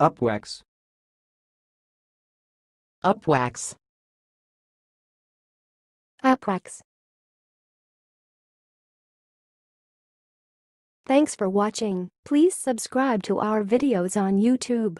Upwax. Upwax. Upwax. Thanks for watching. Please subscribe to our videos on YouTube.